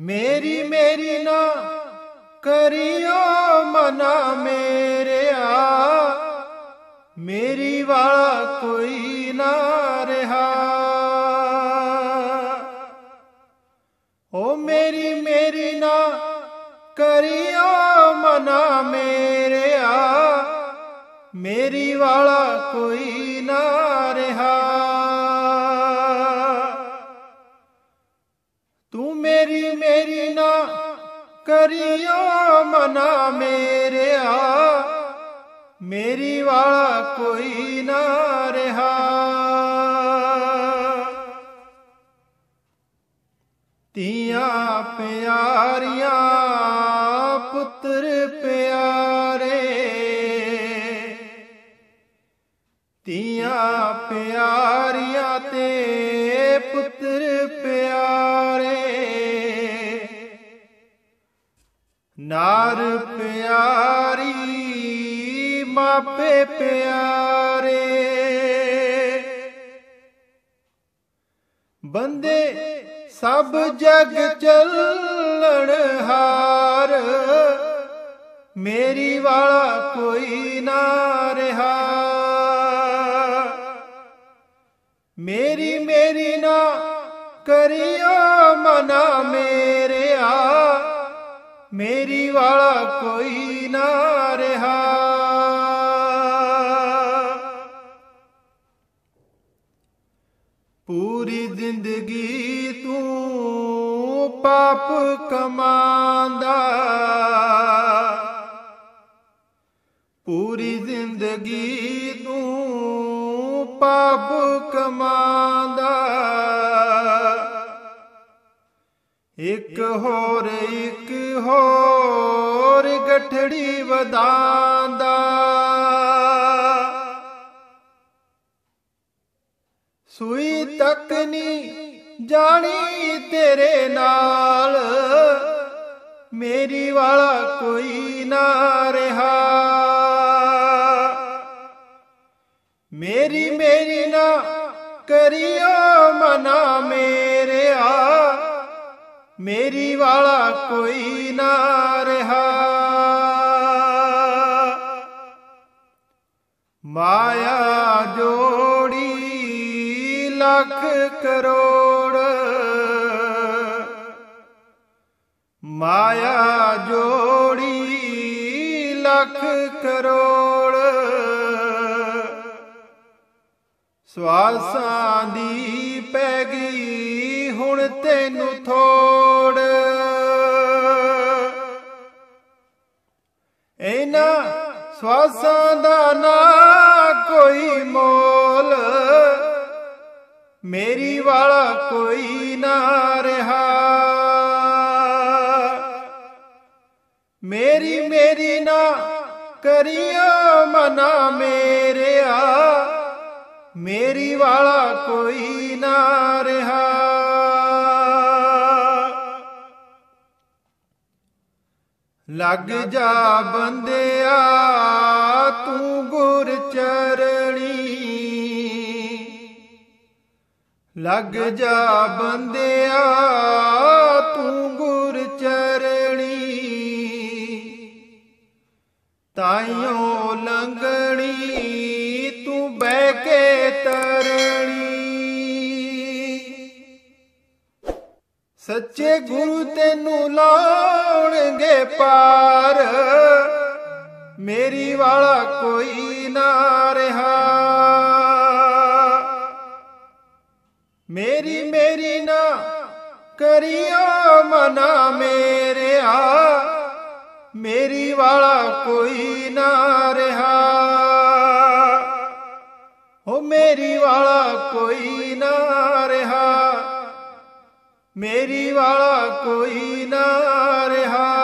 ਮੇਰੀ ਮੇਰੀ ਨਾ ਕਰਿਓ ਮਨਾ ਮੇਰਿਆ। ਮੇਰੀ ਵਾਲਾ ਕੋਈ ਨਾ ਰਹਾ। ਓ ਮੇਰੀ ਮੇਰੀ ਨਾ ਕਰਿਓ ਮਨਾ ਮੇਰਿਆ। ਮੇਰੀ ਵਾਲਾ ਕੋਈ ਨਾ ਰਹਾ। ਤੂੰ ਮੇਰੀ ਕਰਿਓ ਮਨਾ ਮੇਰਿਆ। ਮੇਰੀ ਵਾਲਾ ਕੋਈ ਨਾ ਰਹਾ। ਤੀਆਂ ਪਿਆਰੀਆਂ, ਪੁੱਤਰ ਪਿਆਰੇ। ਤੀਆਂ ਪਿਆਰੀਆਂ ਤੇ ਨਾਰ ਪਿਆਰੀ, ਮਾਪੇ ਪਿਆਰੇ। ਬੰਦੇ ਸਭ ਜਗ ਚੱਲਣ ਹਾਰ, ਮੇਰੀ ਵਾਲਾ ਕੋਈ ਨਾ ਰਹਾ। ਮੇਰੀ ਮੇਰੀ ਨਾ ਕਰਿਓ ਮਨਾ ਮੇਰੇ। ਮੇਰੀ ਵਾਲਾ ਕੋਈ ਨਾ ਰਹਾ। ਪੂਰੀ ਜ਼ਿੰਦਗੀ ਤੂੰ ਪਾਪ ਕਮਾਂਦਾ। ਪੂਰੀ ਜ਼ਿੰਦਗੀ ਤੂੰ ਪਾਪ ਕਮਾਂਦਾ। ਇੱਕ ਹੋਰ ਇੱਕ ਹੋਰ ਗਠੜੀ ਵਧਾਂਦਾ। ਸੂਈ ਤੱਕ ਨਹੀਂ ਜਾਣੀ ਤੇਰੇ ਨਾਲ, ਮੇਰੀ ਵਾਲਾ ਕੋਈ ਨਾ ਰਹਾ। ਮੇਰੀ ਮੇਰੀ ਨਾ ਕਰਿਓ ਮਨਾ ਮੇਰਿਆ ਮੇਰੀ ਵਾਲਾ ਕੋਈ ਨਾ ਰਹਾ। ਮਾਇਆ ਜੋੜੀ ਲੱਖ ਕਰੋੜ। ਮਾਇਆ ਜੋੜੀ ਲੱਖ ਕਰੋੜ। ਸਵਾਸਾਂ ਦੀ ਪੈ ਗਈ ਹੁਣ ਤੈਨੂੰ ਥੋੜ। ਇਹਨਾਂ ਸਵਾਸਾਂ ਦਾ ਨਾ ਕੋਈ ਮੋਲ। ਮੇਰੀ ਵਾਲਾ ਕੋਈ ਨਾ ਰਹਾ। ਮੇਰੀ ਮੇਰੀ ਨਾ ਕਰਿਓ ਮਨਾ ਮੇਰਿਆ। ਮੇਰੀ ਵਾਲਾ ਕੋਈ ਨਾ ਰਹਾ। ਲੱਗ ਜਾ ਬੰਦਿਆ, ਤੂੰ ਗੁਰ ਚਰਣੀ। ਲੱਗ ਜਾ ਬੰਦਿਆ, ਤੂੰ ਗੁਰ ਚਰਣੀ। ਤਾਈਓ ਲੰਗ ਤਰਣੀ। ਸੱਚੇ ਗੁਰੂ ਤੈਨੂੰ ਲਾਉਣਗੇ ਪਾਰ। ਮੇਰੀ ਵਾਲਾ ਕੋਈ ਨਾ ਰਹਾ। ਮੇਰੀ ਮੇਰੀ ਨਾ ਕਰਿਓ ਮਨਾ ਮੇਰਿਆ। ਮੇਰੀ ਵਾਲਾ ਕੋਈ ਨਾ ਰਹਾ। ਮੇਰੀ ਵਾਲਾ ਕੋਈ ਨਾ ਰਿਹਾ। ਮੇਰੀ ਵਾਲਾ ਕੋਈ ਨਾ ਰਿਹਾ।